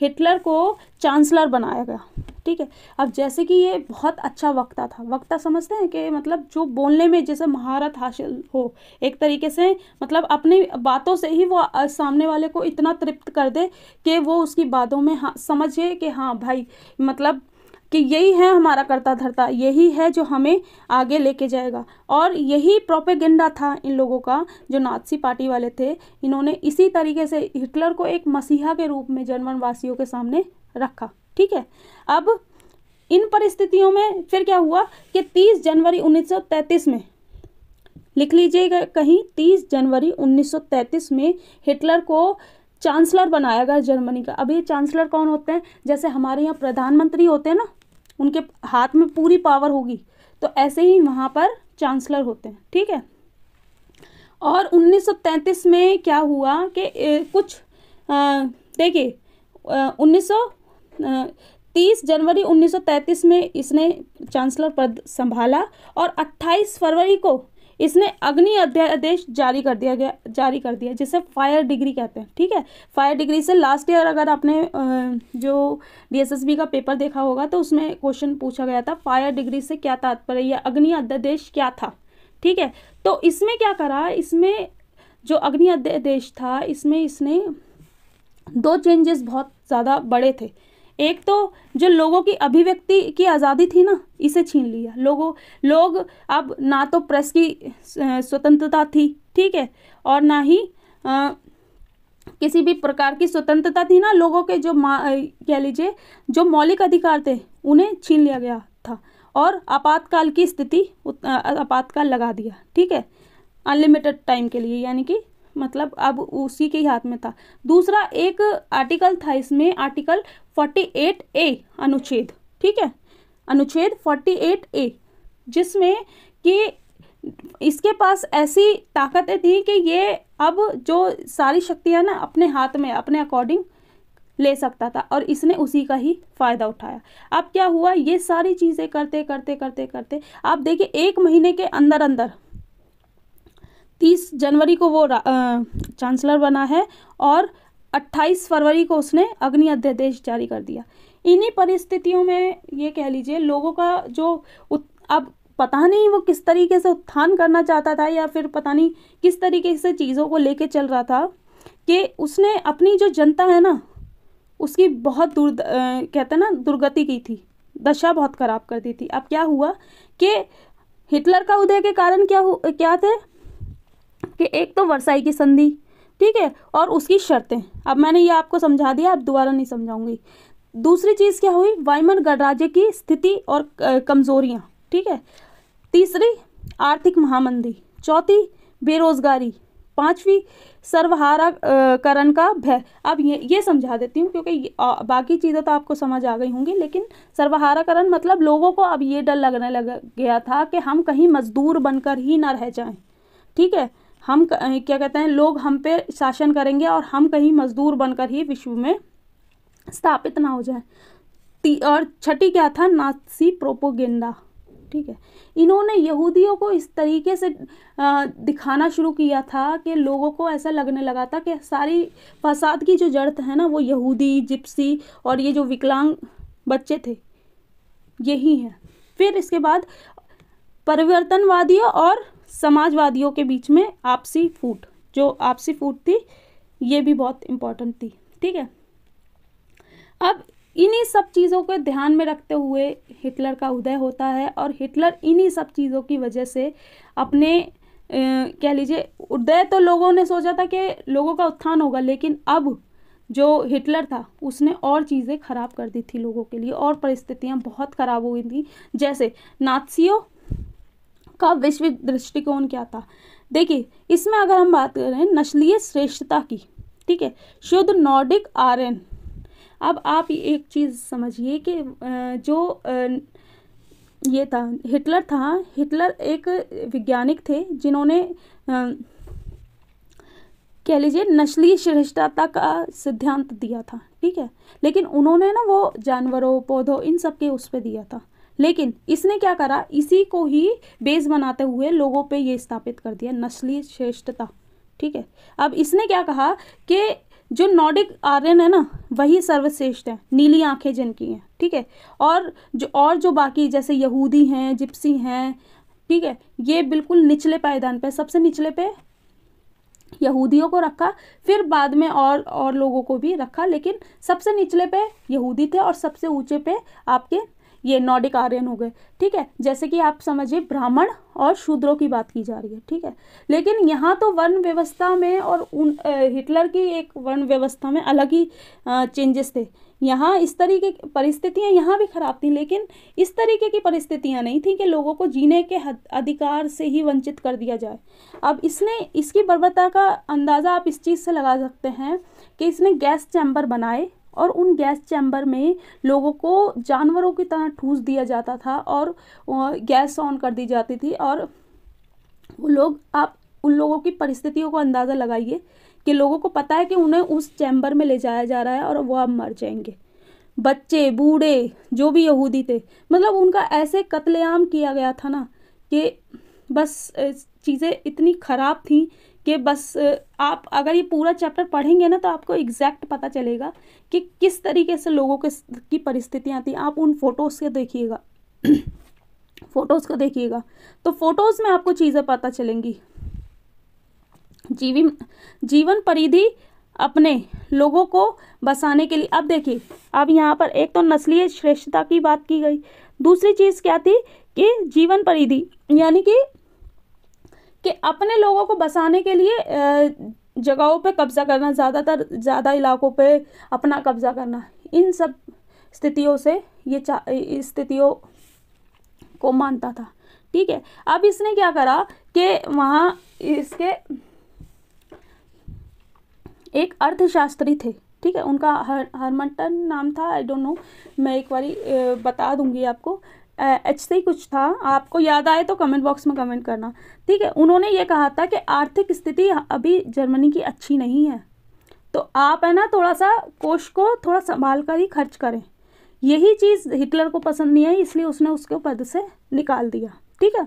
हिटलर को चांसलर बनाया गया ठीक है? अब जैसे कि ये बहुत अच्छा वक्ता था वक्ता समझते हैं कि मतलब जो बोलने में जैसे महारत हासिल हो एक तरीके से मतलब अपनी बातों से ही वो सामने वाले को इतना तृप्त कर दे कि वो उसकी बातों में हाँ समझे कि हाँ भाई मतलब कि यही है हमारा करता धरता यही है जो हमें आगे लेके जाएगा। और यही प्रोपेगेंडा था इन लोगों का, जो नाथसी पार्टी वाले थे। इन्होंने इसी तरीके से हिटलर को एक मसीहा के रूप में जर्मन वासियों के सामने रखा, ठीक है? अब इन परिस्थितियों में फिर क्या हुआ कि 30 जनवरी 1933 में, लिख लीजिएगा कहीं 30 जनवरी 1933 में हिटलर को चांसलर बनाया गया जर्मनी का। अब ये चांसलर कौन होते हैं? जैसे हमारे यहाँ प्रधानमंत्री होते हैं ना, उनके हाथ में पूरी पावर होगी तो ऐसे ही वहाँ पर चांसलर होते हैं, ठीक है? और 1933 में क्या हुआ कि कुछ देखिए उन्नीस तीस जनवरी 1933 में इसने चांसलर पद संभाला और 28 फरवरी को इसने अग्नि अध्यादेश जारी कर दिया गया, जारी कर दिया, जिसे फायर डिग्री कहते हैं, ठीक है? फायर डिग्री से लास्ट ईयर अगर आपने जो डीएसएसबी का पेपर देखा होगा तो उसमें क्वेश्चन पूछा गया था फायर डिग्री से क्या तात्पर्य या अग्नि अध्यादेश क्या था, ठीक है? तो इसमें क्या करा, इसमें जो अग्नि अध्यादेश था, इसमें इसने दो चेंजेस बहुत ज़्यादा बड़े थे। एक तो जो लोगों की अभिव्यक्ति की आज़ादी थी ना इसे छीन लिया। लोगों लोग अब ना तो प्रेस की स्वतंत्रता थी ठीक है और ना ही आ, किसी भी प्रकार की स्वतंत्रता थी ना लोगों के जो कह लीजिए जो मौलिक अधिकार थे उन्हें छीन लिया गया था और आपातकाल की स्थिति आपातकाल लगा दिया ठीक है अनलिमिटेड टाइम के लिए यानी कि मतलब अब उसी के हाथ में था। दूसरा एक आर्टिकल था इसमें आर्टिकल फोर्टी एट ए अनुच्छेद, ठीक है? अनुच्छेद फोर्टी एट ए जिसमें कि इसके पास ऐसी ताकतें थी कि ये अब जो सारी शक्तियाँ ना अपने हाथ में, अपने अकॉर्डिंग ले सकता था और इसने उसी का ही फ़ायदा उठाया। अब क्या हुआ? ये सारी चीज़ें करते करते करते करते, आप देखिए, एक महीने के अंदर अंदर तीस जनवरी को वो चांसलर बना है और अट्ठाईस फरवरी को उसने अग्नि अध्यादेश जारी कर दिया। इन्हीं परिस्थितियों में ये कह लीजिए, लोगों का जो अब पता नहीं वो किस तरीके से उत्थान करना चाहता था या फिर पता नहीं किस तरीके से चीज़ों को लेके चल रहा था कि उसने अपनी जो जनता है ना, उसकी बहुत दूर कहते हैं ना, दुर्गति की थी, दशा बहुत ख़राब कर दी थी। अब क्या हुआ कि हिटलर का उदय के कारण क्या क्या थे? कि एक तो वर्षाई की संधि, ठीक है, और उसकी शर्तें। अब मैंने ये आपको समझा दिया, अब दोबारा नहीं समझाऊँगी। दूसरी चीज़ क्या हुई? वायुमन गणराज्य की स्थिति और कमजोरियाँ, ठीक है। तीसरी, आर्थिक महामंदी। चौथी, बेरोजगारी। पांचवी सर्वहारा करण का भय। अब ये ये समझा देती हूँ, क्योंकि बाकी चीज़ें तो आपको समझ आ गई होंगी, लेकिन सर्वहाराकरण मतलब लोगों को अब ये डर लगने लग गया था कि हम कहीं मजदूर बनकर ही ना रह जाएँ, ठीक है। हम क्या कहते हैं, लोग हम पे शासन करेंगे और हम कहीं मजदूर बनकर ही विश्व में स्थापित ना हो जाए। और छठी क्या था? Nazi propaganda. ठीक है। इन्होंने यहूदियों को इस तरीके से दिखाना शुरू किया था कि लोगों को ऐसा लगने लगा था कि सारी फसाद की जो जड़ है ना, वो यहूदी, जिप्सी और ये जो विकलांग बच्चे थे, यही है। फिर इसके बाद परिवर्तनवादियों और समाजवादियों के बीच में आपसी फूट, जो आपसी फूट थी, ये भी बहुत इम्पोर्टेंट थी, ठीक है? अब इन्हीं सब चीज़ों को ध्यान में रखते हुए हिटलर का उदय होता है और हिटलर इन्हीं सब चीज़ों की वजह से अपने कह लीजिए, उदय तो लोगों ने सोचा था कि लोगों का उत्थान होगा, लेकिन अब जो हिटलर था, उसने और चीज़ें ख़राब कर दी थी लोगों के लिए और परिस्थितियाँ बहुत ख़राब हो गई थी। जैसे नाथसियों का विश्व दृष्टिकोण क्या था? देखिए, इसमें अगर हम बात करें नस्लीय श्रेष्ठता की, ठीक है, शुद्ध नॉर्डिक आर्यन। अब आप एक चीज़ समझिए कि जो ये था, हिटलर था, हिटलर एक वैज्ञानिक थे जिन्होंने कह लीजिए नस्लीय श्रेष्ठता का सिद्धांत दिया था, ठीक है, लेकिन उन्होंने ना वो जानवरों, पौधों इन सब के उस पर दिया था। लेकिन इसने क्या करा? इसी को ही बेस बनाते हुए लोगों पे ये स्थापित कर दिया नस्ली श्रेष्ठता। ठीक है? अब इसने क्या कहा कि जो नॉर्डिक आर्यन है ना, वही सर्वश्रेष्ठ है, नीली आँखें जिनकी हैं। ठीक है? और जो और जो बाकी जैसे यहूदी हैं, जिप्सी हैं, ठीक है? ये बिल्कुल निचले पायदान पे, सबसे निचले पे यहूदियों को रखा, फिर बाद में और और लोगों को भी रखा, लेकिन सबसे निचले पे यहूदी थे और सबसे ऊँचे पे आपके ये नॉर्डिक आर्यन हो गए, ठीक है? जैसे कि आप समझिए ब्राह्मण और शूद्रों की बात की जा रही है, ठीक है? लेकिन यहाँ तो वर्ण व्यवस्था में और उन हिटलर की एक वर्ण व्यवस्था में अलग ही चेंजेस थे। यहाँ इस तरीके की परिस्थितियाँ यहाँ भी खराब थी, लेकिन इस तरीके की परिस्थितियाँ नहीं थी कि लोगों को जीने के अधिकार से ही वंचित कर दिया जाए। अब इसने, इसकी बर्बरता का अंदाज़ा आप इस चीज़ से लगा सकते हैं कि इसने गैस चैम्बर बनाए और उन गैस चैम्बर में लोगों को जानवरों की तरह ठूस दिया जाता था और गैस ऑन कर दी जाती थी और वो लोग, आप उन लोगों की परिस्थितियों को अंदाज़ा लगाइए कि लोगों को पता है कि उन्हें उस चैम्बर में ले जाया जा रहा है और वह अब मर जाएँगे। बच्चे, बूढ़े, जो भी यहूदी थे मतलब उनका ऐसे कत्लेआम किया गया था ना कि बस चीज़ें इतनी ख़राब थी कि बस आप अगर ये पूरा चैप्टर पढ़ेंगे ना तो आपको एग्जैक्ट पता चलेगा कि किस तरीके से लोगों के की परिस्थितियाँ थी। आप उन फ़ोटोज़ के देखिएगा। फ़ोटोज़ को देखिएगा। तो फ़ोटोज़ में आपको चीज़ें पता चलेंगी। जीवन जीवन परिधि अपने लोगों को बसाने के लिए। अब देखिए, अब यहाँ पर एक तो नस्लीय श्रेष्ठता की बात की गई। दूसरी चीज़ क्या थी कि जीवन परिधि, यानी कि कि अपने लोगों को बसाने के लिए जगहों पे कब्जा करना, ज़्यादातर, ज़्यादा इलाकों पे अपना कब्जा करना। इन सब स्थितियों से ये स्थितियों को मानता था। ठीक है, अब इसने क्या करा कि वहाँ इसके एक अर्थशास्त्री थे। ठीक है, उनका हर, हरमंटन नाम था आई डोंट नो मैं एक बारी बता दूँगी आपको। एच से ही कुछ था। आपको याद आए तो कमेंट बॉक्स में कमेंट करना। ठीक है, उन्होंने ये कहा था कि आर्थिक स्थिति अभी जर्मनी की अच्छी नहीं है। तो आप है ना थोड़ा सा कोष को थोड़ा संभाल कर ही खर्च करें। यही चीज़ हिटलर को पसंद नहीं आई, इसलिए उसने उसके पद से निकाल दिया। ठीक है?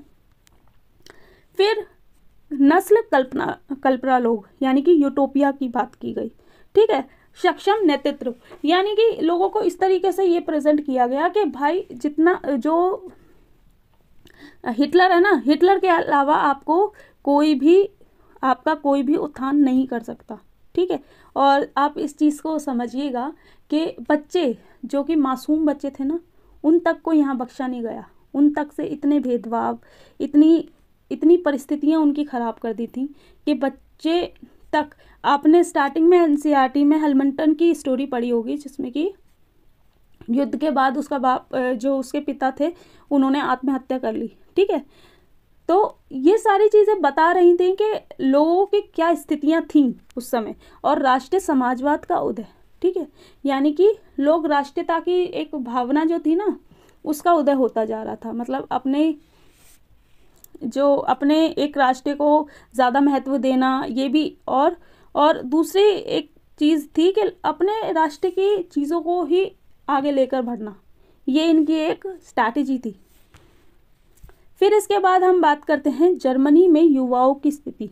फिर नस्ल कल्पना कल्पना लोग, यानी कि यूटोपिया की बात की गई। ठीक है? सक्षम नेतृत्व। यानी कि लोगों को इस तरीके से ये प्रेजेंट किया गया कि भाई जितना, जो हिटलर है ना, हिटलर के अलावा आपको कोई भी, आपका कोई भी उत्थान नहीं कर सकता, ठीक है? और आप इस चीज़ को समझिएगा कि बच्चे, जो कि मासूम बच्चे थे ना, उन तक को यहाँ बख्शा नहीं गया। उन तक से इतने भेदभाव, इतनी इतनी परिस्थितियाँ उनकी ख़राब कर दी थी कि बच्चे तक। आपने स्टार्टिंग में एनसीईआरटी में हेलमंटन की स्टोरी पढ़ी होगी, जिसमें कि युद्ध के बाद उसका बाप जो उसके पिता थे, उन्होंने आत्महत्या कर ली, ठीक है? तो ये सारी चीज़ें बता रही थी कि लोगों की क्या स्थितियाँ थीं उस समय, और राष्ट्रीय समाजवाद का उदय, ठीक है? यानी कि लोग राष्ट्रीयता की एक भावना जो थी ना, उसका उदय होता जा रहा था। मतलब अपने जो अपने एक राष्ट्र को ज़्यादा महत्व देना, ये भी और और दूसरी एक चीज़ थी कि अपने राष्ट्र की चीज़ों को ही आगे लेकर बढ़ना, ये इनकी एक स्ट्रैटेजी थी। फिर इसके बाद हम बात करते हैं जर्मनी में युवाओं की स्थिति।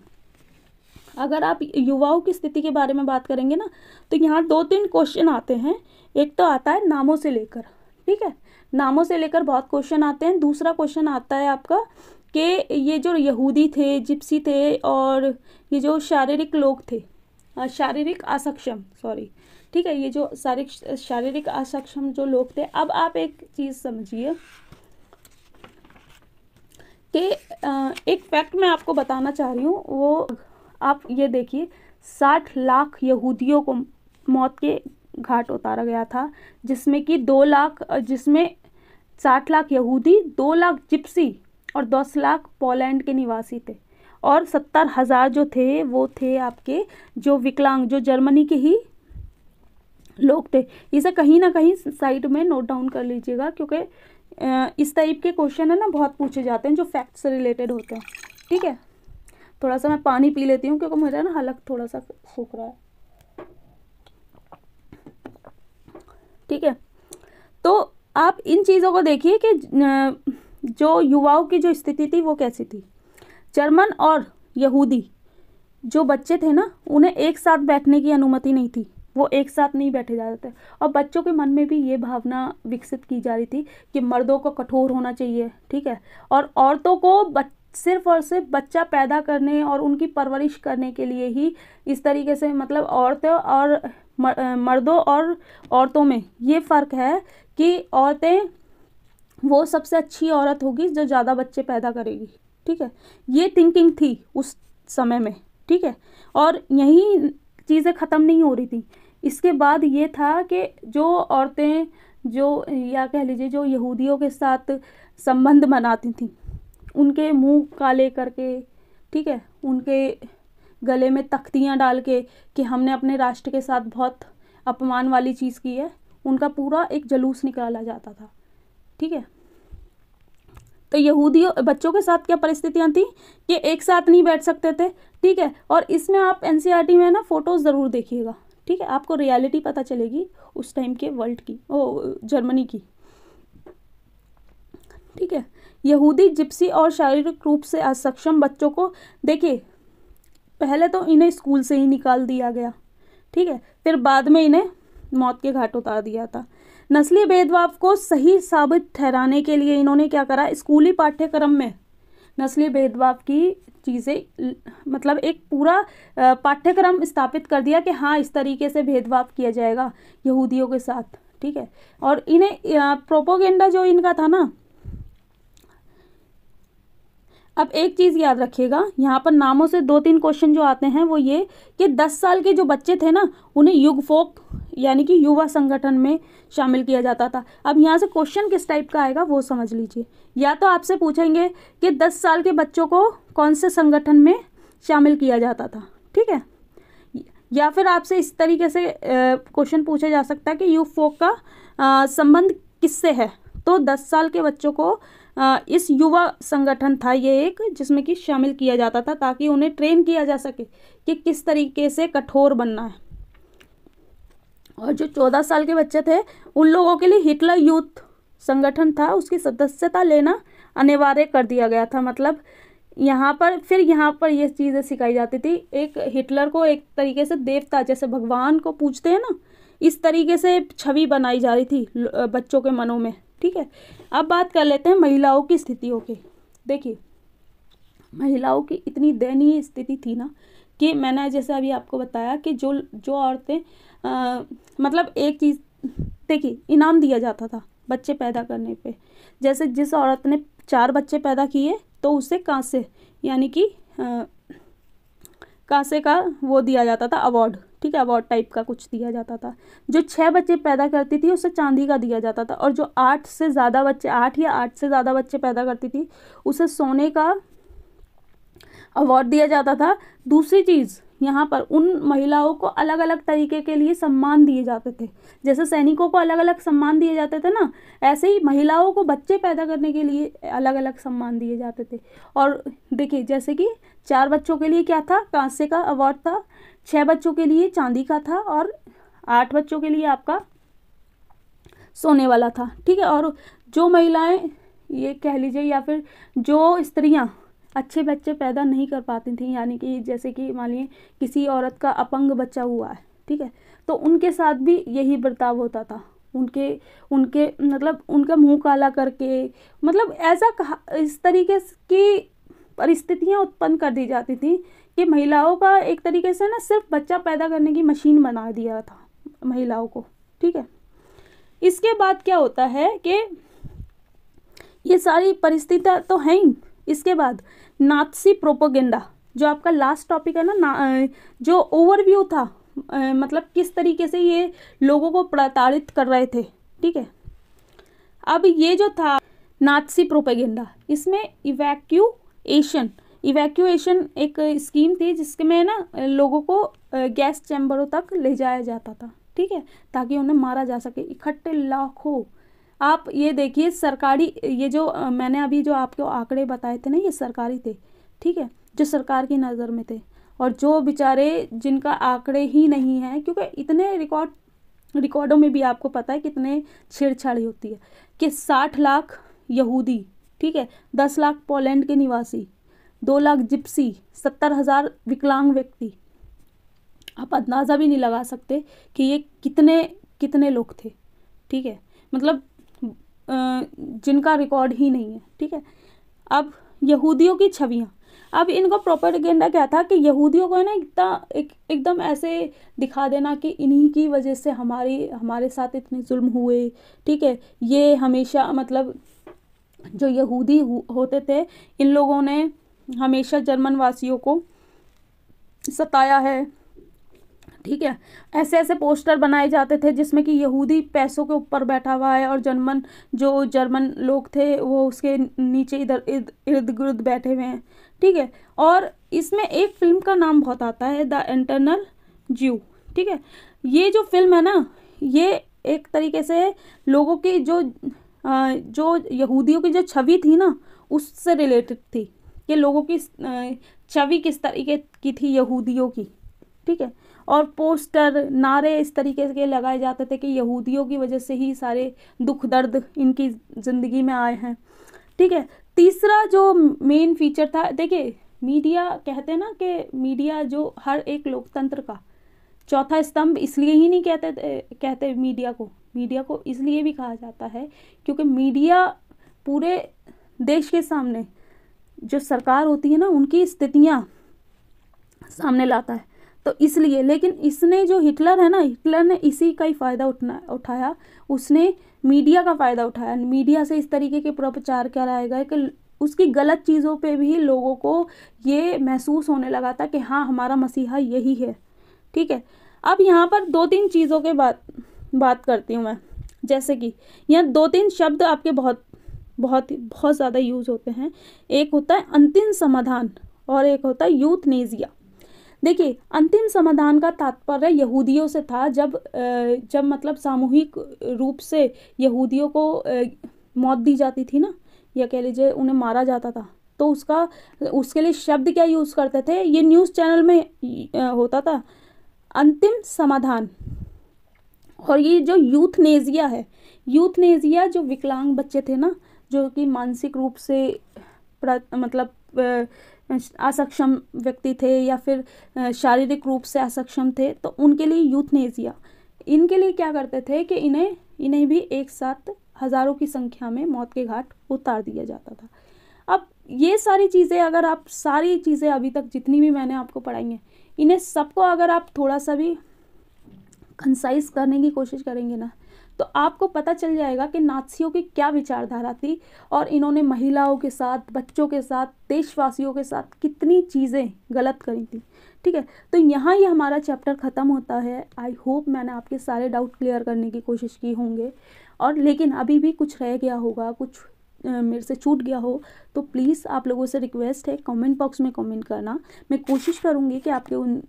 अगर आप युवाओं की स्थिति के बारे में बात करेंगे ना तो यहाँ दो तीन क्वेश्चन आते हैं। एक तो आता है नामों से लेकर, ठीक है? नामों से लेकर बहुत क्वेश्चन आते हैं, दूसरा क्वेश्चन आता है आपका कि ये जो यहूदी थे, जिप्सी थे और ये जो शारीरिक लोग थे शारीरिक असक्षम सॉरी ठीक है, ये जो शारीरिक शारीरिक असक्षम जो लोग थे, अब आप एक चीज़ समझिए कि एक फैक्ट मैं आपको बताना चाह रही हूँ, वो आप ये देखिए, साठ लाख यहूदियों को मौत के घाट उतारा गया था, जिसमें कि दो लाख, जिसमें साठ लाख यहूदी, दो लाख जिप्सी और दस लाख पोलैंड के निवासी थे। और सत्तर हज़ार जो थे, वो थे आपके जो विकलांग, जो जर्मनी के ही लोग थे। इसे कहीं ना कहीं साइड में नोट डाउन कर लीजिएगा, क्योंकि इस टाइप के क्वेश्चन है ना, बहुत पूछे जाते हैं जो फैक्ट से रिलेटेड होते हैं। ठीक है? थोड़ा सा मैं पानी पी लेती हूँ, क्योंकि मेरा ना हलक थोड़ा सा सूख रहा है। ठीक है? तो आप इन चीज़ों को देखिए कि जो युवाओं की जो स्थिति थी वो कैसी थी? जर्मन और यहूदी जो बच्चे थे ना, उन्हें एक साथ बैठने की अनुमति नहीं थी। वो एक साथ नहीं बैठे जा रहे थे। और बच्चों के मन में भी ये भावना विकसित की जा रही थी कि मर्दों को कठोर होना चाहिए, ठीक है? और औरतों को बच, सिर्फ़ और सिर्फ़ बच्चा पैदा करने और उनकी परवरिश करने के लिए ही इस तरीके से मतलब औरतें और मर्दों और औरतों में ये फ़र्क है कि औरतें वो सबसे अच्छी औरत होगी जो ज़्यादा बच्चे पैदा करेगी। ठीक है? ये थिंकिंग थी उस समय में। ठीक है? और यही चीज़ें ख़त्म नहीं हो रही थी। इसके बाद ये था कि जो औरतें, जो या कह लीजिए जो यहूदियों के साथ संबंध बनाती थी, उनके मुँह काले करके, ठीक है? उनके गले में तख्तियाँ डाल के कि हमने अपने राष्ट्र के साथ बहुत अपमान वाली चीज़ की है, उनका पूरा एक जलूस निकाला जाता था। ठीक है? तो यहूदियों, बच्चों के साथ क्या परिस्थितियाँ थी? कि एक साथ नहीं बैठ सकते थे, ठीक है? और इसमें आप एन e में ना फ़ोटोज़ ज़रूर देखिएगा, ठीक है? आपको रियलिटी पता चलेगी उस टाइम के वर्ल्ड की, ओ जर्मनी की। ठीक है? यहूदी जिप्सी और शारीरिक रूप से असक्षम बच्चों को, देखिए, पहले तो इन्हें स्कूल से ही निकाल दिया गया, ठीक है? फिर बाद में इन्हें मौत के घाट उतार दिया था। नस्लीय भेदभाव को सही साबित ठहराने के लिए इन्होंने क्या करा? स्कूली पाठ्यक्रम में नस्लीय भेदभाव की चीज़ें मतलब एक पूरा पाठ्यक्रम स्थापित कर दिया कि हाँ इस तरीके से भेदभाव किया जाएगा यहूदियों के साथ, ठीक है? और इन्हें प्रोपोगेंडा जो इनका था ना, अब एक चीज़ याद रखिएगा, यहाँ पर नामों से दो तीन क्वेश्चन जो आते हैं वो ये कि दस साल के जो बच्चे थे ना, उन्हें युग फोक यानी कि युवा संगठन में शामिल किया जाता था। अब यहाँ से क्वेश्चन किस टाइप का आएगा वो समझ लीजिए। या तो आपसे पूछेंगे कि दस साल के बच्चों को कौन से संगठन में शामिल किया जाता था ठीक है? या फिर आपसे इस तरीके से क्वेश्चन पूछा जा सकता है कि यू फोक का संबंध किससे है? तो दस साल के बच्चों को आ, इस युवा संगठन था ये एक जिसमें कि शामिल किया जाता था ताकि उन्हें ट्रेन किया जा सके कि किस तरीके से कठोर बनना है। और जो चौदह साल के बच्चे थे, उन लोगों के लिए हिटलर यूथ संगठन था। उसकी सदस्यता लेना अनिवार्य कर दिया गया था। मतलब यहाँ पर, फिर यहाँ पर ये चीज़ें सिखाई जाती थी। एक हिटलर को एक तरीके से देवता, जैसे भगवान को पूछते हैं ना, इस तरीके से छवि बनाई जा रही थी बच्चों के मनों में। ठीक है? अब बात कर लेते हैं महिलाओं की स्थितियों के। देखिए, महिलाओं की इतनी दयनीय स्थिति थी ना कि मैंने जैसे अभी आपको बताया कि जो जो औरतें मतलब एक चीज़, देखिए, इनाम दिया जाता था बच्चे पैदा करने पे। जैसे जिस औरत ने चार बच्चे पैदा किए तो उसे कांसे, यानी कि कांसे का वो दिया जाता था, अवार्ड, ठीक है, अवार्ड टाइप का कुछ दिया जाता था। जो छः बच्चे पैदा करती थी, उसे चांदी का दिया जाता था, और जो आठ से ज़्यादा बच्चे, आठ या आठ से ज़्यादा बच्चे पैदा करती थी, उसे सोने का अवार्ड दिया जाता था। दूसरी चीज़, यहाँ पर उन महिलाओं को अलग अलग तरीके के लिए सम्मान दिए जाते थे। जैसे सैनिकों को अलग अलग सम्मान दिए जाते थे ना, ऐसे ही महिलाओं को बच्चे पैदा करने के लिए अलग अलग सम्मान दिए जाते थे। और देखिए, जैसे कि चार बच्चों के लिए क्या था? कांसे का अवार्ड था छः बच्चों के लिए चांदी का था और आठ बच्चों के लिए आपका सोने वाला था। ठीक है, और जो महिलाएँ, ये कह लीजिए या फिर जो स्त्रियाँ अच्छे बच्चे पैदा नहीं कर पाती थी, यानी कि जैसे कि मान लीजिए किसी औरत का अपंग बच्चा हुआ है, ठीक है? तो उनके साथ भी यही बर्ताव होता था। उनके उनके मतलब उनका मुँह काला करके मतलब ऐसा कहा, इस तरीके की परिस्थितियाँ उत्पन्न कर दी जाती थी कि महिलाओं का एक तरीके से ना सिर्फ़ बच्चा पैदा करने की मशीन बना दिया था महिलाओं को, ठीक है? इसके बाद क्या होता है कि ये सारी परिस्थितियाँ तो हैं ही। इसके बाद नाथसी प्रोपोगेंडा जो आपका लास्ट टॉपिक है ना, ना जो ओवरव्यू था मतलब किस तरीके से ये लोगों को प्रताड़ित कर रहे थे ठीक है? अब ये जो था नाथसी प्रोपेगेंडा इसमें इवैक्यूएशन इवैक्यूएशन एक स्कीम थी जिसके में ना लोगों को गैस चैम्बरों तक ले जाया जाता था ठीक है? ताकि उन्हें मारा जा सके इकट्ठे लाखों आप ये देखिए, सरकारी, ये जो मैंने अभी जो आपके आंकड़े बताए थे ना, ये सरकारी थे, ठीक है, जो सरकार की नज़र में थे, और जो बेचारे जिनका आंकड़े ही नहीं है, क्योंकि इतने रिकॉर्ड, रिकॉर्डों में भी आपको पता है कितने छेड़छाड़ी होती है, कि साठ लाख यहूदी, ठीक है, दस लाख पोलैंड के निवासी, दो लाख जिप्सी, सत्तर हज़ार विकलांग व्यक्ति, आप अंदाज़ा भी नहीं लगा सकते कि ये कितने कितने लोग थे, ठीक है मतलब जिनका रिकॉर्ड ही नहीं है, ठीक है? अब यहूदियों की छवियाँ। अब इनको प्रोपेगेंडा क्या था कि यहूदियों को है ना इतना, एक, एकदम ऐसे दिखा देना कि इन्हीं की वजह से हमारी, हमारे साथ इतने जुल्म हुए, ठीक है? ये हमेशा मतलब जो यहूदी होते थे, इन लोगों ने हमेशा जर्मन वासियों को सताया है। ठीक है? ऐसे ऐसे पोस्टर बनाए जाते थे जिसमें कि यहूदी पैसों के ऊपर बैठा हुआ है और जर्मन, जो जर्मन लोग थे, वो उसके नीचे इधर इर्द गिर्द बैठे हुए हैं। ठीक है? और इसमें एक फ़िल्म का नाम बहुत आता है, द इंटरनल ज्यू। ठीक है? ये जो फ़िल्म है ना, ये एक तरीके से लोगों की जो जो यहूदियों की जो छवि थी ना, उससे रिलेटेड थी। कि लोगों की छवि किस तरीके की थी यहूदियों की। ठीक है? और पोस्टर, नारे इस तरीके के लगाए जाते थे कि यहूदियों की वजह से ही सारे दुख दर्द इनकी ज़िंदगी में आए हैं। ठीक है, तीसरा जो मेन फीचर था, देखिए मीडिया कहते हैं ना कि मीडिया जो हर एक लोकतंत्र का चौथा स्तंभ इसलिए ही नहीं कहते कहते मीडिया को। मीडिया को इसलिए भी कहा जाता है क्योंकि मीडिया पूरे देश के सामने जो सरकार होती है ना, उनकी स्थितियाँ सामने लाता है। तो इसलिए, लेकिन इसने जो हिटलर है ना, हिटलर ने इसी का ही फ़ायदा उठना, उठाया। उसने मीडिया का फ़ायदा उठाया। मीडिया से इस तरीके के प्रचार कराया कि उसकी गलत चीज़ों पे भी लोगों को ये महसूस होने लगा था कि हाँ हमारा मसीहा यही है। ठीक है? अब यहाँ पर दो तीन चीज़ों के बात बात करती हूँ मैं। जैसे कि, यहाँ दो तीन शब्द आपके बहुत बहुत बहुत ज़्यादा यूज़ होते हैं। एक होता है अंतिम समाधान और एक होता है यूथ नेजिया देखिए, अंतिम समाधान का तात्पर्य यहूदियों से था जब जब मतलब सामूहिक रूप से यहूदियों को मौत दी जाती थी ना, या कह लीजिए उन्हें मारा जाता था तो उसका, उसके लिए शब्द क्या यूज़ करते थे? ये न्यूज़ चैनल में होता था। अंतिम समाधान। और ये जो यूथ नेजिया है यूथ नेजिया जो विकलांग बच्चे थे ना, जो कि मानसिक रूप से मतलब असक्षम व्यक्ति थे या फिर शारीरिक रूप से असक्षम थे तो उनके लिए यूथ नेजिया इनके लिए क्या करते थे कि इन्हें इन्हें भी एक साथ हज़ारों की संख्या में मौत के घाट उतार दिया जाता था। अब ये सारी चीज़ें, अगर आप सारी चीज़ें अभी तक जितनी भी मैंने आपको पढ़ाई हैं, इन्हें सबको अगर आप थोड़ा सा भी कंसाइज करने की कोशिश करेंगे ना तो आपको पता चल जाएगा कि नाथसियों की क्या विचारधारा थी और इन्होंने महिलाओं के साथ, बच्चों के साथ, देशवासियों के साथ कितनी चीज़ें गलत करी थी, ठीक है? तो यहाँ ये यह हमारा चैप्टर ख़त्म होता है। आई होप मैंने आपके सारे डाउट क्लियर करने की कोशिश की होंगे। और लेकिन अभी भी कुछ रह गया होगा, कुछ मेरे से छूट गया हो तो प्लीज़ आप लोगों से रिक्वेस्ट है कमेंट बॉक्स में कमेंट करना। मैं कोशिश करूँगी कि आपके उन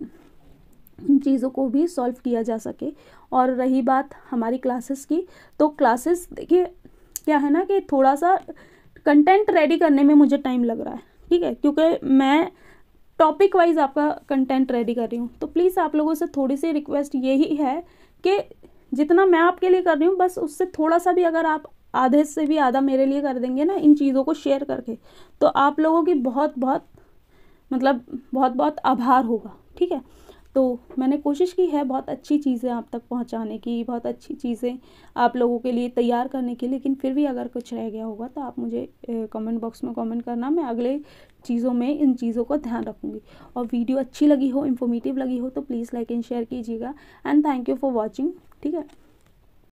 इन चीज़ों को भी सॉल्व किया जा सके। और रही बात हमारी क्लासेस की तो क्लासेस देखिए, क्या है ना कि थोड़ा सा कंटेंट रेडी करने में मुझे टाइम लग रहा है, ठीक है? क्योंकि मैं टॉपिक वाइज आपका कंटेंट रेडी कर रही हूँ। तो प्लीज़ आप लोगों से थोड़ी सी रिक्वेस्ट यही है कि जितना मैं आपके लिए कर रही हूँ, बस उससे थोड़ा सा भी अगर आप आधे से भी आधा मेरे लिए कर देंगे ना, इन चीज़ों को शेयर करके तो आप लोगों की बहुत बहुत मतलब बहुत बहुत आभार होगा, ठीक है? तो मैंने कोशिश की है बहुत अच्छी चीज़ें आप तक पहुँचाने की, बहुत अच्छी चीज़ें आप लोगों के लिए तैयार करने की, लेकिन फिर भी अगर कुछ रह गया होगा तो आप मुझे कमेंट बॉक्स में कमेंट करना, मैं अगले चीज़ों में इन चीज़ों का ध्यान रखूँगी। और वीडियो अच्छी लगी हो इन्फॉर्मेटिव लगी हो तो प्लीज़ लाइक एंड शेयर कीजिएगा। And thank you for watching ठीक है?